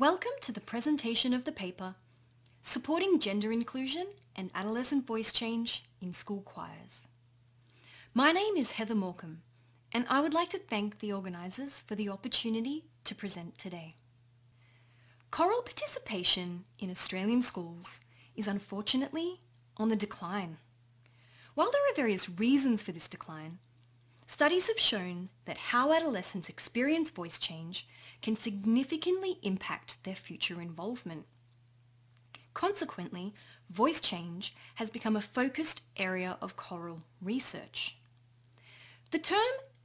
Welcome to the presentation of the paper, Supporting Gender Inclusion and Adolescent Voice Change in School Choirs. My name is Heather Morcom, and I would like to thank the organisers for the opportunity to present today. Choral participation in Australian schools is unfortunately on the decline. While there are various reasons for this decline, Studies have shown that how adolescents experience voice change can significantly impact their future involvement. Consequently, voice change has become a focused area of choral research. The term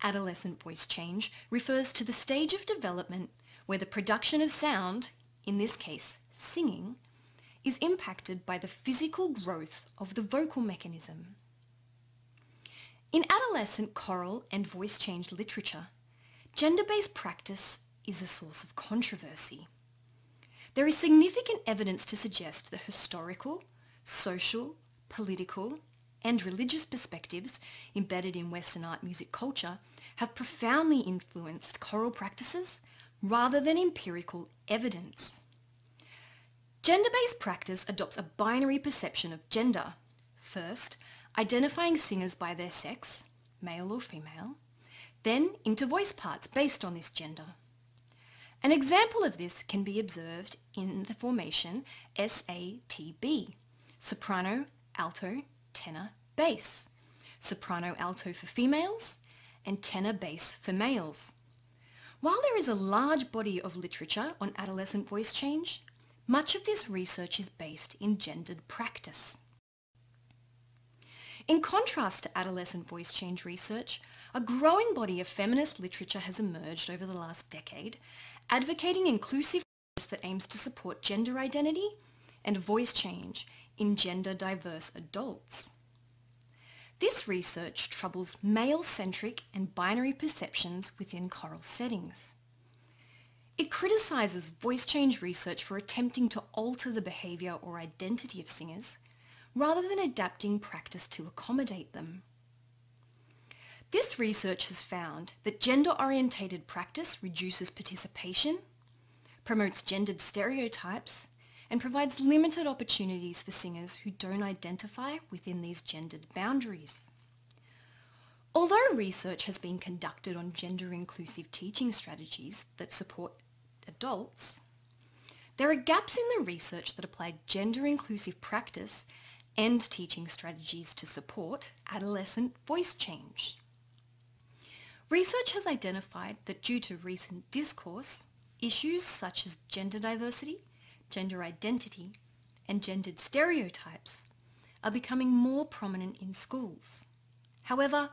adolescent voice change refers to the stage of development where the production of sound, in this case singing, is impacted by the physical growth of the vocal mechanism. In adolescent choral and voice change literature, gender-based practice is a source of controversy. There is significant evidence to suggest that historical, social, political and religious perspectives embedded in Western art music culture have profoundly influenced choral practices rather than empirical evidence. Gender-based practice adopts a binary perception of gender. First, identifying singers by their sex, male or female, then into voice parts based on this gender. An example of this can be observed in the formation SATB, soprano, alto, tenor, bass, soprano alto for females and tenor bass for males. While there is a large body of literature on adolescent voice change, much of this research is based in gendered practice. In contrast to adolescent voice change research, a growing body of feminist literature has emerged over the last decade, advocating inclusive that aims to support gender identity and voice change in gender diverse adults. This research troubles male-centric and binary perceptions within choral settings. It criticises voice change research for attempting to alter the behaviour or identity of singers rather than adapting practice to accommodate them. This research has found that gender-orientated practice reduces participation, promotes gendered stereotypes, and provides limited opportunities for singers who don't identify within these gendered boundaries. Although research has been conducted on gender-inclusive teaching strategies that support adults, there are gaps in the research that apply gender-inclusive practice and teaching strategies to support adolescent voice change. Research has identified that due to recent discourse, issues such as gender diversity, gender identity, and gendered stereotypes are becoming more prominent in schools. However,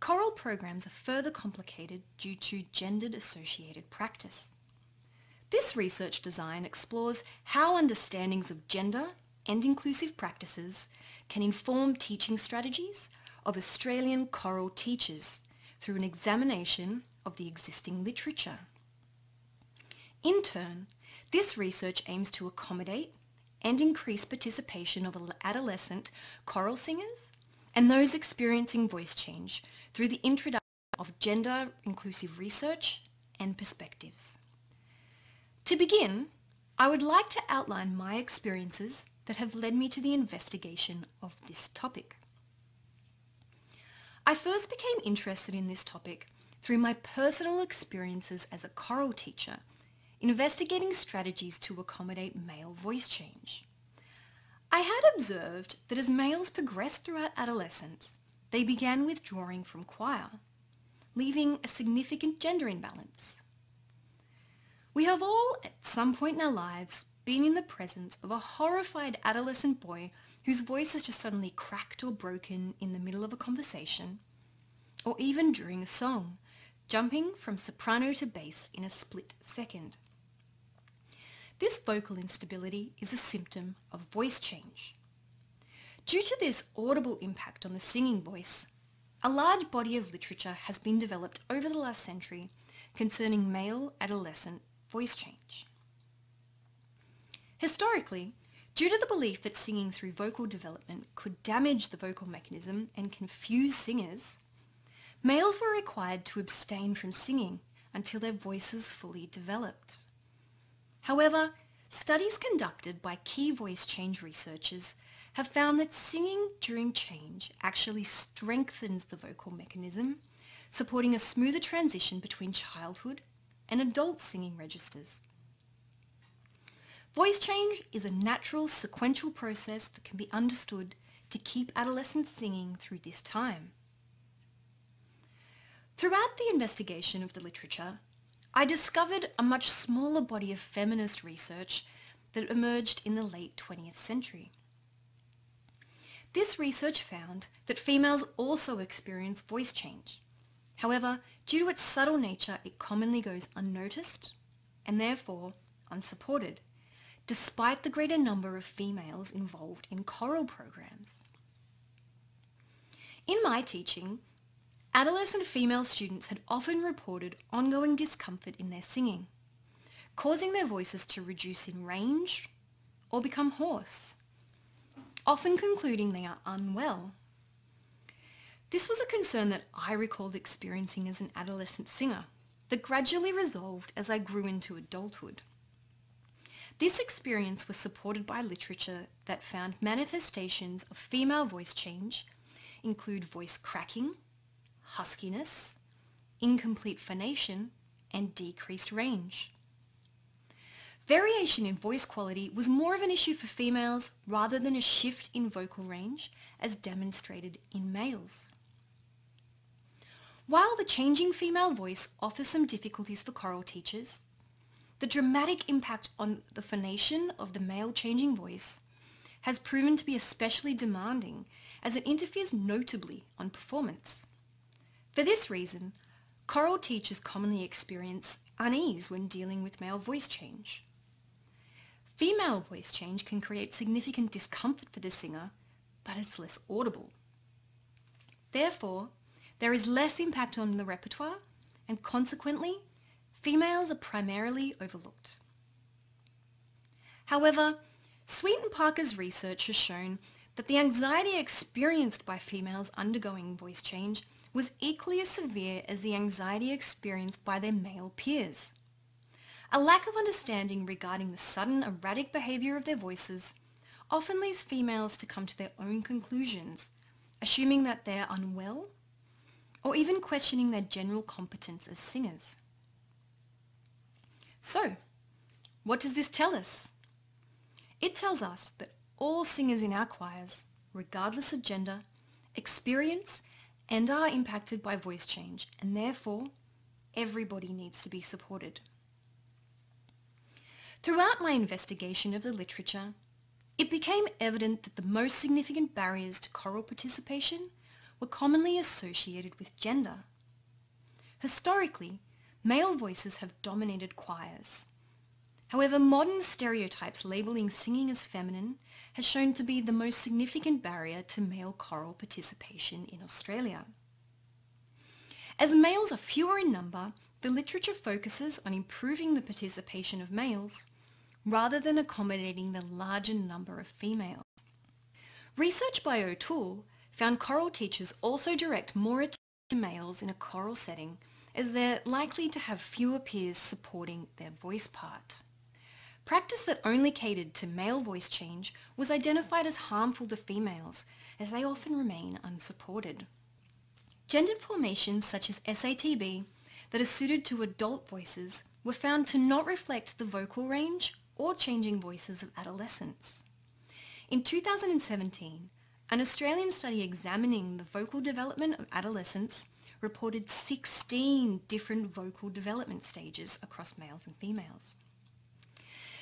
choral programs are further complicated due to gendered associated practice. This research design explores how understandings of gender and inclusive practices can inform teaching strategies of Australian choral teachers through an examination of the existing literature. In turn, this research aims to accommodate and increase participation of adolescent choral singers and those experiencing voice change through the introduction of gender inclusive research and perspectives. To begin, I would like to outline my experiences that have led me to the investigation of this topic. I first became interested in this topic through my personal experiences as a choral teacher, investigating strategies to accommodate male voice change. I had observed that as males progressed throughout adolescence, they began withdrawing from choir, leaving a significant gender imbalance. We have all, at some point in our lives, been in the presence of a horrified adolescent boy whose voice has just suddenly cracked or broken in the middle of a conversation, or even during a song, jumping from soprano to bass in a split second. This vocal instability is a symptom of voice change. Due to this audible impact on the singing voice, a large body of literature has been developed over the last century concerning male adolescent voice change. Historically, due to the belief that singing through vocal development could damage the vocal mechanism and confuse singers, males were required to abstain from singing until their voices fully developed. However, studies conducted by key voice change researchers have found that singing during change actually strengthens the vocal mechanism, supporting a smoother transition between childhood and adult singing registers. Voice change is a natural sequential process that can be understood to keep adolescents singing through this time. Throughout the investigation of the literature, I discovered a much smaller body of feminist research that emerged in the late 20th century. This research found that females also experience voice change. However, due to its subtle nature, it commonly goes unnoticed and therefore unsupported, despite the greater number of females involved in choral programs. In my teaching, adolescent female students had often reported ongoing discomfort in their singing, causing their voices to reduce in range or become hoarse often concluding they are unwell. This was a concern that I recalled experiencing as an adolescent singer that gradually resolved as I grew into adulthood. This experience was supported by literature that found manifestations of female voice change include voice cracking, huskiness, incomplete phonation, and decreased range. Variation in voice quality was more of an issue for females rather than a shift in vocal range as demonstrated in males. While the changing female voice offers some difficulties for choral teachers, the dramatic impact on the phonation of the male changing voice has proven to be especially demanding as it interferes notably on performance. For this reason, choral teachers commonly experience unease when dealing with male voice change. Female voice change can create significant discomfort for the singer, but it's less audible. Therefore, there is less impact on the repertoire, and consequently, females are primarily overlooked. However, Sweet and Parker's research has shown that the anxiety experienced by females undergoing voice change was equally as severe as the anxiety experienced by their male peers. A lack of understanding regarding the sudden erratic behaviour of their voices often leads females to come to their own conclusions, assuming that they're unwell or even questioning their general competence as singers. So, what does this tell us? It tells us that all singers in our choirs, regardless of gender, experience and are impacted by voice change and therefore everybody needs to be supported. Throughout my investigation of the literature, it became evident that the most significant barriers to choral participation were commonly associated with gender. Historically, male voices have dominated choirs. However, modern stereotypes labelling singing as feminine has shown to be the most significant barrier to male choral participation in Australia. As males are fewer in number, the literature focuses on improving the participation of males rather than accommodating the larger number of females. Research by O'Toole found choral teachers also direct more attention to males in a choral setting as they're likely to have fewer peers supporting their voice part. Practice that only catered to male voice change was identified as harmful to females as they often remain unsupported. Gendered formations such as SATB that are suited to adult voices were found to not reflect the vocal range or changing voices of adolescents. In 2017, an Australian study examining the vocal development of adolescents reported 16 different vocal development stages across males and females.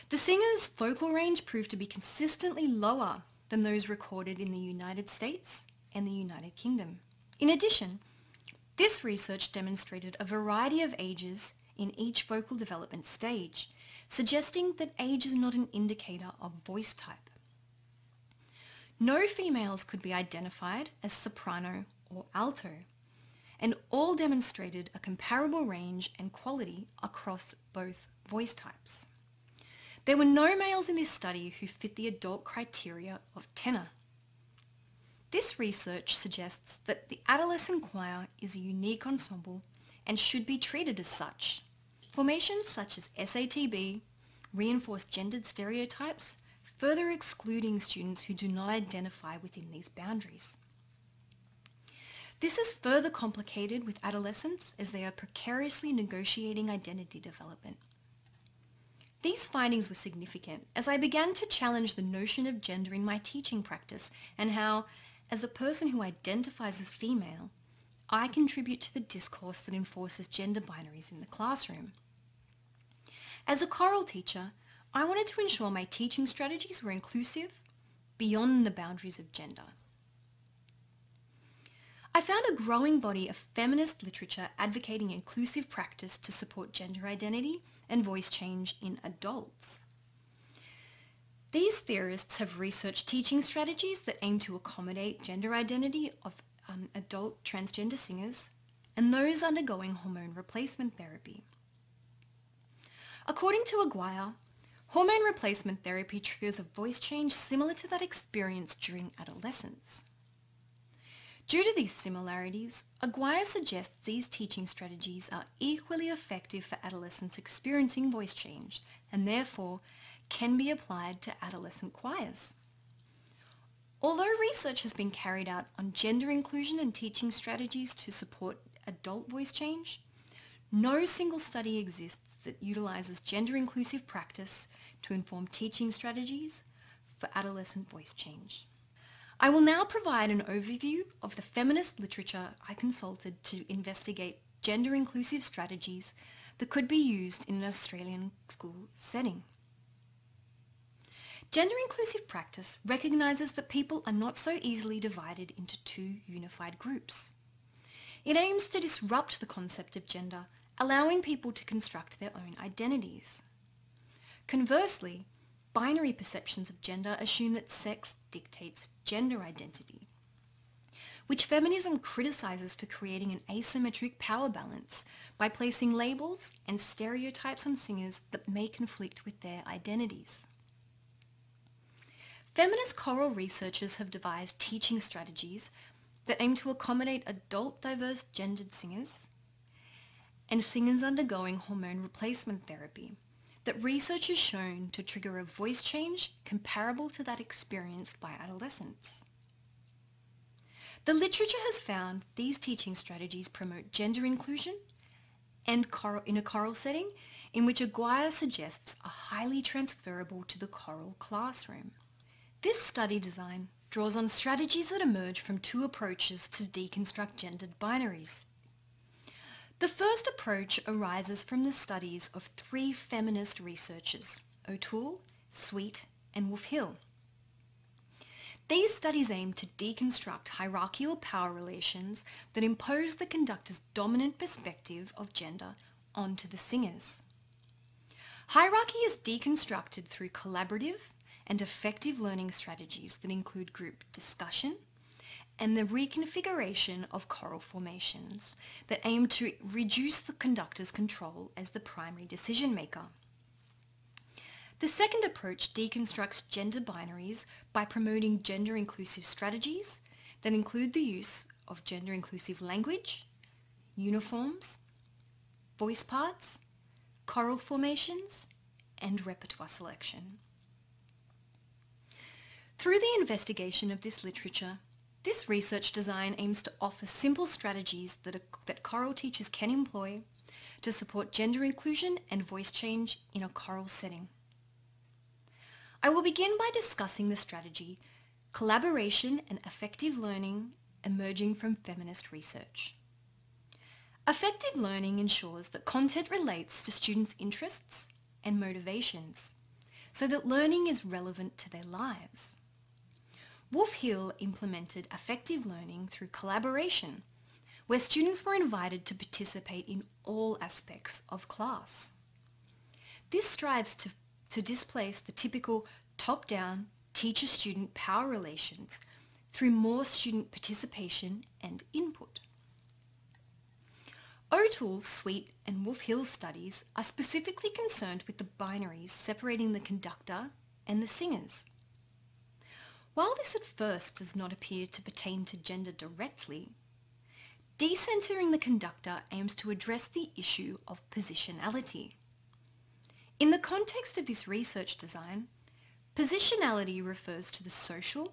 The singer's vocal range proved to be consistently lower than those recorded in the United States and the United Kingdom. In addition, this research demonstrated a variety of ages in each vocal development stage, suggesting that age is not an indicator of voice type. No females could be identified as soprano or alto, and all demonstrated a comparable range and quality across both voice types. There were no males in this study who fit the adult criteria of tenor. This research suggests that the adolescent choir is a unique ensemble and should be treated as such. Formations such as SATB reinforce gendered stereotypes, further excluding students who do not identify within these boundaries. This is further complicated with adolescents as they are precariously negotiating identity development. These findings were significant as I began to challenge the notion of gender in my teaching practice and how, as a person who identifies as female, I contribute to the discourse that enforces gender binaries in the classroom. As a choral teacher, I wanted to ensure my teaching strategies were inclusive beyond the boundaries of gender. I found a growing body of feminist literature advocating inclusive practice to support gender identity and voice change in adults. These theorists have researched teaching strategies that aim to accommodate gender identity of um, adult transgender singers and those undergoing hormone replacement therapy. According to Aguirre, hormone replacement therapy triggers a voice change similar to that experienced during adolescence. Due to these similarities, Aguirre suggests these teaching strategies are equally effective for adolescents experiencing voice change and therefore can be applied to adolescent choirs. Although research has been carried out on gender inclusion and teaching strategies to support adult voice change, no single study exists that utilises gender inclusive practice to inform teaching strategies for adolescent voice change. I will now provide an overview of the feminist literature I consulted to investigate gender inclusive strategies that could be used in an Australian school setting. Gender inclusive practice recognises that people are not so easily divided into two unified groups. It aims to disrupt the concept of gender, allowing people to construct their own identities. Conversely, binary perceptions of gender assume that sex dictates gender identity, which feminism criticizes for creating an asymmetric power balance by placing labels and stereotypes on singers that may conflict with their identities. Feminist choral researchers have devised teaching strategies that aim to accommodate adult diverse gendered singers and singers undergoing hormone replacement therapy that research has shown to trigger a voice change comparable to that experienced by adolescents. The literature has found these teaching strategies promote gender inclusion and in a choral setting in which Aguirre suggests are highly transferable to the choral classroom. This study design draws on strategies that emerge from two approaches to deconstruct gendered binaries. The first approach arises from the studies of three feminist researchers, O'Toole, Sweet and Wolfe-Hill. These studies aim to deconstruct hierarchical power relations that impose the conductor's dominant perspective of gender onto the singers. Hierarchy is deconstructed through collaborative and affective learning strategies that include group discussion, and the reconfiguration of choral formations that aim to reduce the conductor's control as the primary decision maker. The second approach deconstructs gender binaries by promoting gender inclusive strategies that include the use of gender inclusive language, uniforms, voice parts, choral formations, and repertoire selection. Through the investigation of this literature, this research design aims to offer simple strategies that, are, that choral teachers can employ to support gender inclusion and voice change in a choral setting. I will begin by discussing the strategy Collaboration and Affective Learning emerging from feminist research. Affective learning ensures that content relates to students' interests and motivations so that learning is relevant to their lives. Wolfe-Hill implemented affective learning through collaboration, where students were invited to participate in all aspects of class. This strives to, to displace the typical top-down teacher-student power relations through more student participation and input. O'Toole's Sweet and Wolf Hill's studies are specifically concerned with the binaries separating the conductor and the singers. While this at first does not appear to pertain to gender directly, decentering the conductor aims to address the issue of positionality. In the context of this research design, positionality refers to the social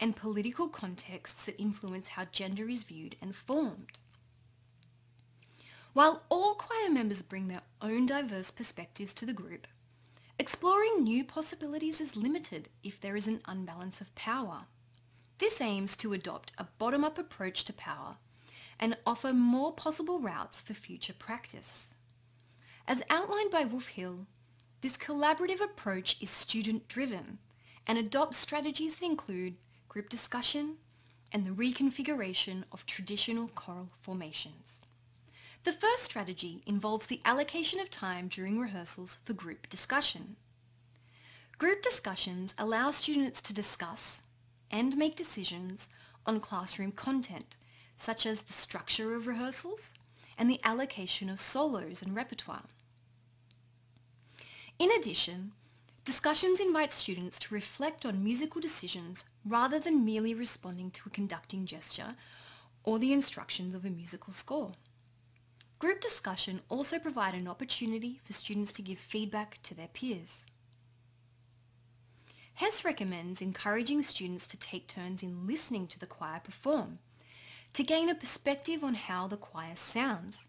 and political contexts that influence how gender is viewed and formed. While all choir members bring their own diverse perspectives to the group, exploring new possibilities is limited if there is an unbalance of power. This aims to adopt a bottom-up approach to power and offer more possible routes for future practice. As outlined by Wolf Hill, this collaborative approach is student-driven and adopts strategies that include group discussion and the reconfiguration of traditional choral formations. The first strategy involves the allocation of time during rehearsals for group discussion. Group discussions allow students to discuss and make decisions on classroom content, such as the structure of rehearsals and the allocation of solos and repertoire. In addition, discussions invite students to reflect on musical decisions rather than merely responding to a conducting gesture or the instructions of a musical score. Group discussion also provide an opportunity for students to give feedback to their peers. Hess recommends encouraging students to take turns in listening to the choir perform, to gain a perspective on how the choir sounds.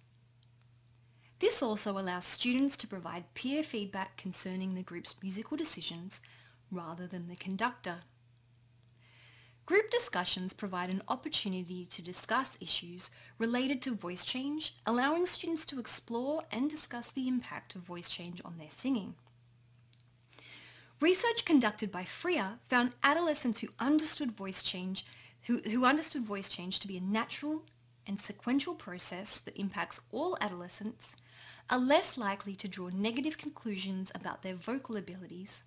This also allows students to provide peer feedback concerning the group's musical decisions rather than the conductor. Group discussions provide an opportunity to discuss issues related to voice change, allowing students to explore and discuss the impact of voice change on their singing. Research conducted by Freer found adolescents who understood voice change, who, who understood voice change to be a natural and sequential process that impacts all adolescents, are less likely to draw negative conclusions about their vocal abilities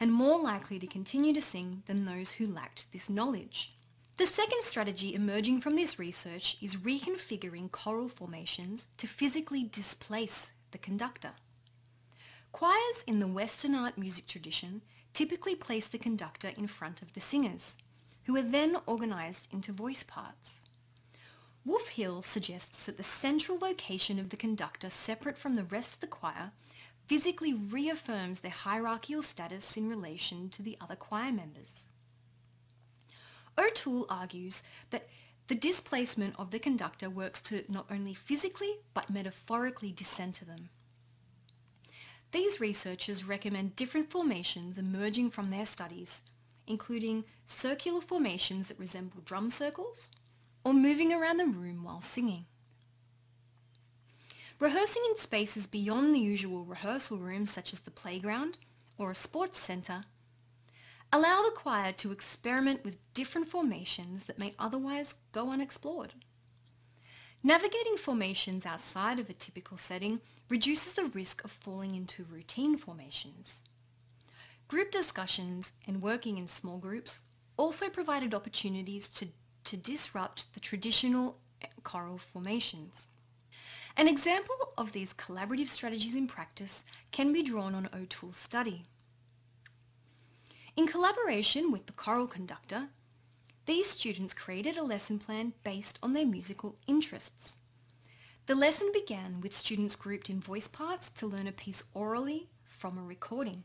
and more likely to continue to sing than those who lacked this knowledge. The second strategy emerging from this research is reconfiguring choral formations to physically displace the conductor. Choirs in the Western art music tradition typically place the conductor in front of the singers, who are then organised into voice parts. Wolf Hill suggests that the central location of the conductor separate from the rest of the choir physically reaffirms their hierarchical status in relation to the other choir members. O'Toole argues that the displacement of the conductor works to not only physically but metaphorically decenter them. These researchers recommend different formations emerging from their studies, including circular formations that resemble drum circles or moving around the room while singing. Rehearsing in spaces beyond the usual rehearsal rooms such as the playground or a sports centre allow the choir to experiment with different formations that may otherwise go unexplored. Navigating formations outside of a typical setting reduces the risk of falling into routine formations. Group discussions and working in small groups also provided opportunities to, to disrupt the traditional choral formations. An example of these collaborative strategies in practice can be drawn on O'Toole's study. In collaboration with the choral conductor, these students created a lesson plan based on their musical interests. The lesson began with students grouped in voice parts to learn a piece orally from a recording.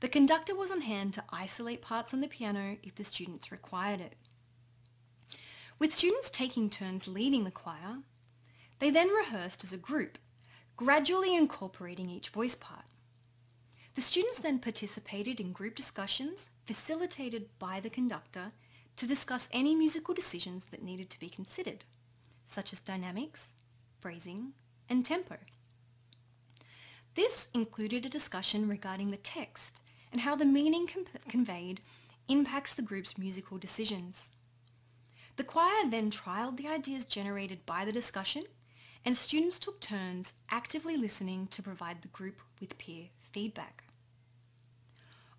The conductor was on hand to isolate parts on the piano if the students required it. With students taking turns leading the choir, they then rehearsed as a group, gradually incorporating each voice part. The students then participated in group discussions facilitated by the conductor to discuss any musical decisions that needed to be considered, such as dynamics, phrasing, and tempo. This included a discussion regarding the text and how the meaning conveyed impacts the group's musical decisions. The choir then trialled the ideas generated by the discussion and students took turns actively listening to provide the group with peer feedback.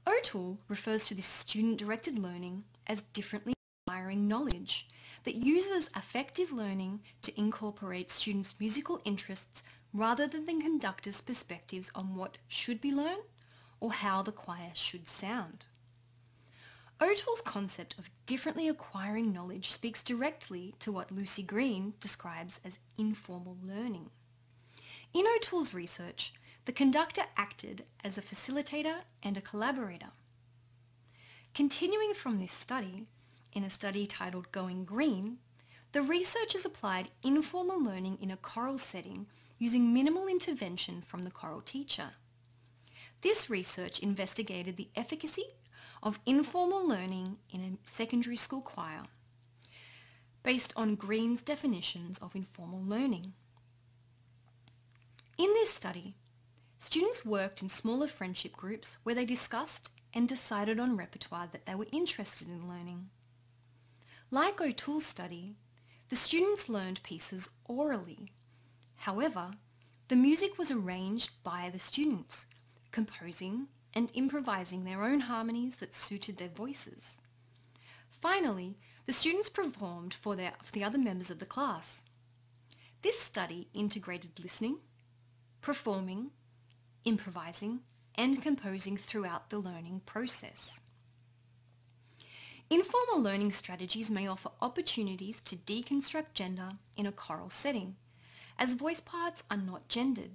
O'Toole refers to this student-directed learning as differently acquiring knowledge that uses affective learning to incorporate students' musical interests rather than the conductor's perspectives on what should be learned or how the choir should sound. O'Toole's concept of differently acquiring knowledge speaks directly to what Lucy Green describes as informal learning. In O'Toole's research, the conductor acted as a facilitator and a collaborator. Continuing from this study, in a study titled Going Green, the researchers applied informal learning in a choral setting using minimal intervention from the choral teacher. This research investigated the efficacy of informal learning in a secondary school choir based on Green's definitions of informal learning. In this study, students worked in smaller friendship groups where they discussed and decided on repertoire that they were interested in learning. Like O'Toole's study, the students learned pieces orally. However, the music was arranged by the students, composing and improvising their own harmonies that suited their voices. Finally, the students performed for, their, for the other members of the class. This study integrated listening, performing, improvising, and composing throughout the learning process. Informal learning strategies may offer opportunities to deconstruct gender in a choral setting, as voice parts are not gendered.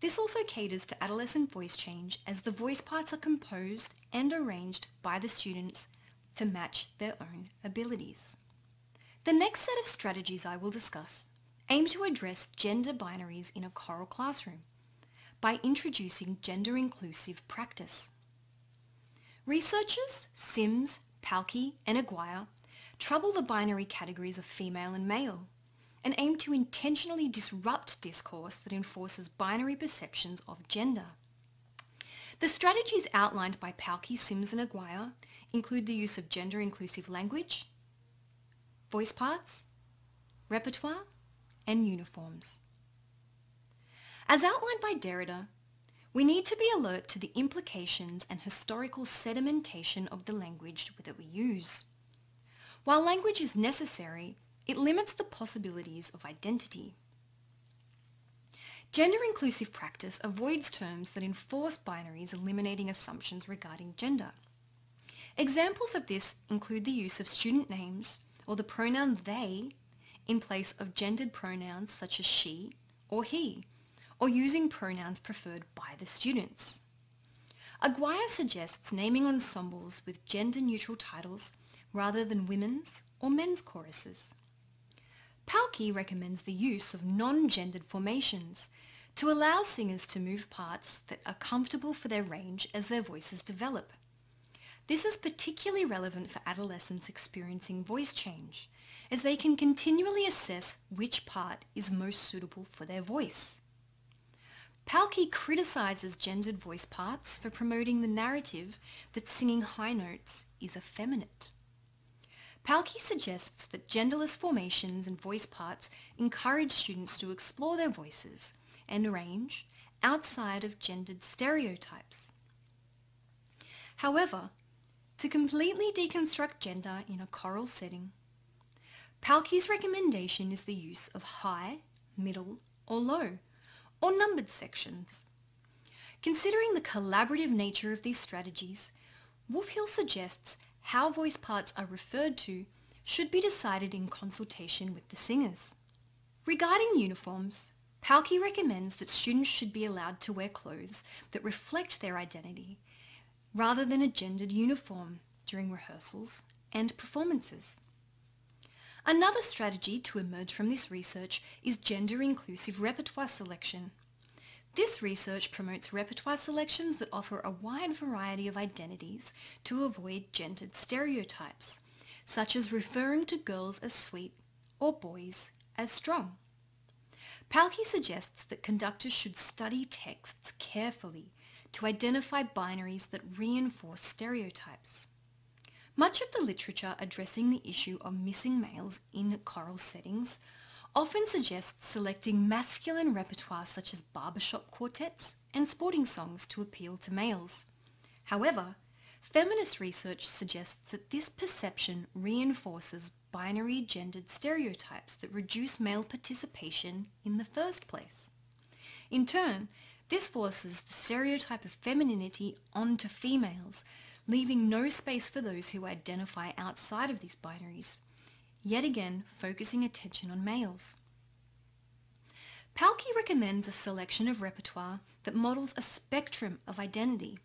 This also caters to adolescent voice change as the voice parts are composed and arranged by the students to match their own abilities. The next set of strategies I will discuss aim to address gender binaries in a choral classroom by introducing gender-inclusive practice. Researchers Sims, Palkki and Aguirre trouble the binary categories of female and male and aim to intentionally disrupt discourse that enforces binary perceptions of gender. The strategies outlined by Palkki, Sims and Aguirre include the use of gender-inclusive language, voice parts, repertoire, and uniforms. As outlined by Derrida, we need to be alert to the implications and historical sedimentation of the language that we use. While language is necessary, it limits the possibilities of identity. Gender-inclusive practice avoids terms that enforce binaries eliminating assumptions regarding gender. Examples of this include the use of student names or the pronoun they in place of gendered pronouns such as she or he, or using pronouns preferred by the students. Aguirre suggests naming ensembles with gender-neutral titles rather than women's or men's choruses. Palkki recommends the use of non-gendered formations to allow singers to move parts that are comfortable for their range as their voices develop. This is particularly relevant for adolescents experiencing voice change, as they can continually assess which part is most suitable for their voice. Palkki criticises gendered voice parts for promoting the narrative that singing high notes is effeminate. Palkki suggests that genderless formations and voice parts encourage students to explore their voices and range outside of gendered stereotypes. However, to completely deconstruct gender in a choral setting, Palkki's recommendation is the use of high, middle or low or numbered sections. Considering the collaborative nature of these strategies, Woolfhill suggests how voice parts are referred to should be decided in consultation with the singers. Regarding uniforms, Palkki recommends that students should be allowed to wear clothes that reflect their identity rather than a gendered uniform during rehearsals and performances. Another strategy to emerge from this research is gender-inclusive repertoire selection. This research promotes repertoire selections that offer a wide variety of identities to avoid gendered stereotypes, such as referring to girls as sweet or boys as strong. Palkki suggests that conductors should study texts carefully to identify binaries that reinforce stereotypes. Much of the literature addressing the issue of missing males in choral settings often suggests selecting masculine repertoire such as barbershop quartets and sporting songs to appeal to males. However, feminist research suggests that this perception reinforces binary gendered stereotypes that reduce male participation in the first place. In turn, this forces the stereotype of femininity onto females leaving no space for those who identify outside of these binaries, yet again focusing attention on males. Palkki recommends a selection of repertoire that models a spectrum of identity.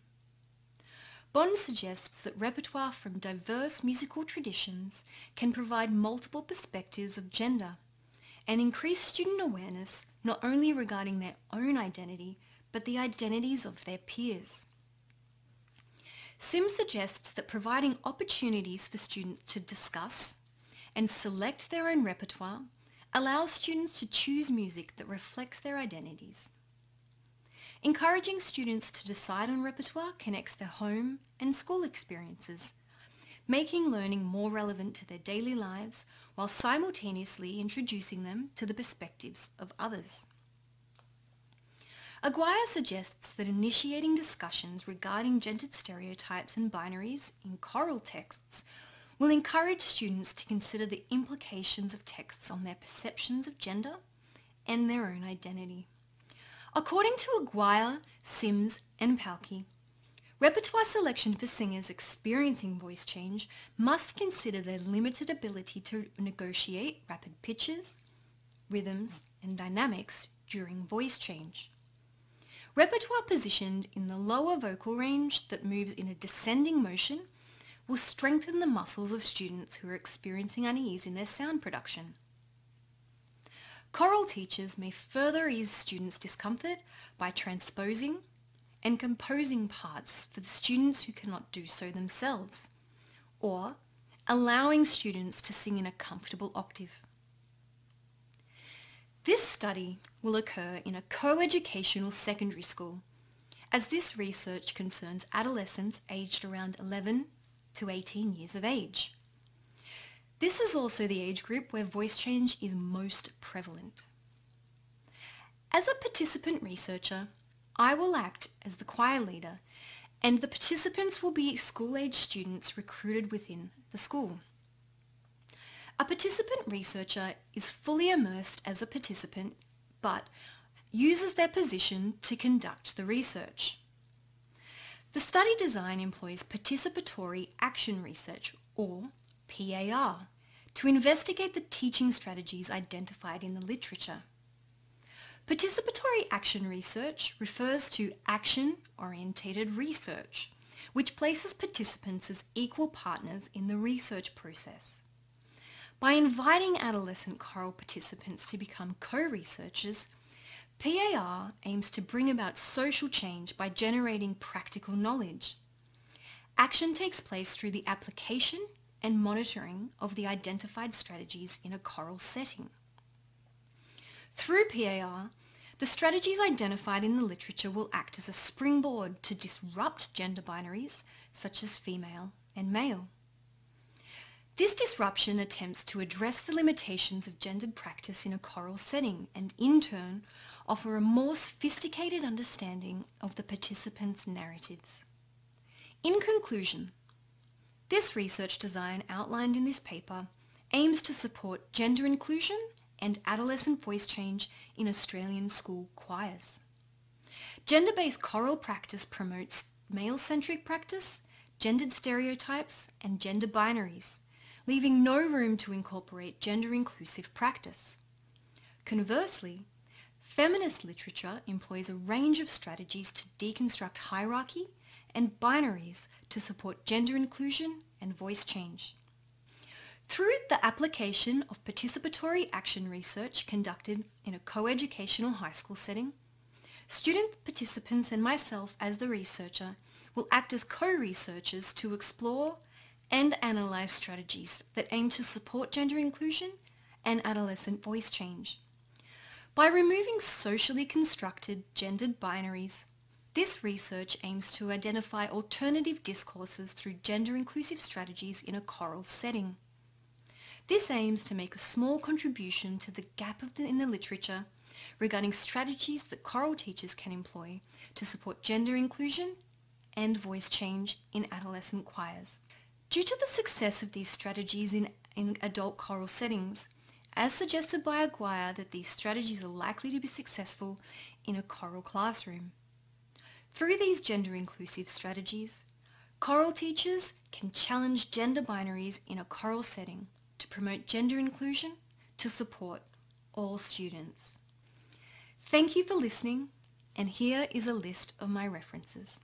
Bond suggests that repertoire from diverse musical traditions can provide multiple perspectives of gender and increase student awareness not only regarding their own identity, but the identities of their peers. Sim suggests that providing opportunities for students to discuss and select their own repertoire allows students to choose music that reflects their identities. Encouraging students to decide on repertoire connects their home and school experiences, making learning more relevant to their daily lives while simultaneously introducing them to the perspectives of others. Aguirre suggests that initiating discussions regarding gendered stereotypes and binaries in choral texts will encourage students to consider the implications of texts on their perceptions of gender and their own identity. According to Aguirre, Sims and Palkki, repertoire selection for singers experiencing voice change must consider their limited ability to negotiate rapid pitches, rhythms and dynamics during voice change. Repertoire positioned in the lower vocal range that moves in a descending motion will strengthen the muscles of students who are experiencing unease in their sound production. Choral teachers may further ease students' discomfort by transposing and composing parts for the students who cannot do so themselves, or allowing students to sing in a comfortable octave. This study will occur in a co-educational secondary school, as this research concerns adolescents aged around 11 to 18 years of age. This is also the age group where voice change is most prevalent. As a participant researcher, I will act as the choir leader and the participants will be school-age students recruited within the school. A participant researcher is fully immersed as a participant but uses their position to conduct the research. The study design employs participatory action research, or PAR, to investigate the teaching strategies identified in the literature. Participatory action research refers to action-orientated research, which places participants as equal partners in the research process. By inviting adolescent choral participants to become co-researchers, PAR aims to bring about social change by generating practical knowledge. Action takes place through the application and monitoring of the identified strategies in a choral setting. Through PAR, the strategies identified in the literature will act as a springboard to disrupt gender binaries such as female and male. This disruption attempts to address the limitations of gendered practice in a choral setting and in turn offer a more sophisticated understanding of the participants' narratives. In conclusion, this research design outlined in this paper aims to support gender inclusion and adolescent voice change in Australian school choirs. Gender-based choral practice promotes male-centric practice, gendered stereotypes and gender binaries, leaving no room to incorporate gender-inclusive practice. Conversely, Feminist literature employs a range of strategies to deconstruct hierarchy and binaries to support gender inclusion and voice change. Through the application of participatory action research conducted in a co-educational high school setting, student participants and myself as the researcher will act as co-researchers to explore and analyse strategies that aim to support gender inclusion and adolescent voice change. By removing socially constructed gendered binaries, this research aims to identify alternative discourses through gender-inclusive strategies in a choral setting. This aims to make a small contribution to the gap the, in the literature regarding strategies that choral teachers can employ to support gender inclusion and voice change in adolescent choirs. Due to the success of these strategies in, in adult choral settings, as suggested by Aguirre that these strategies are likely to be successful in a choral classroom. Through these gender-inclusive strategies, choral teachers can challenge gender binaries in a choral setting to promote gender inclusion to support all students. Thank you for listening, and here is a list of my references.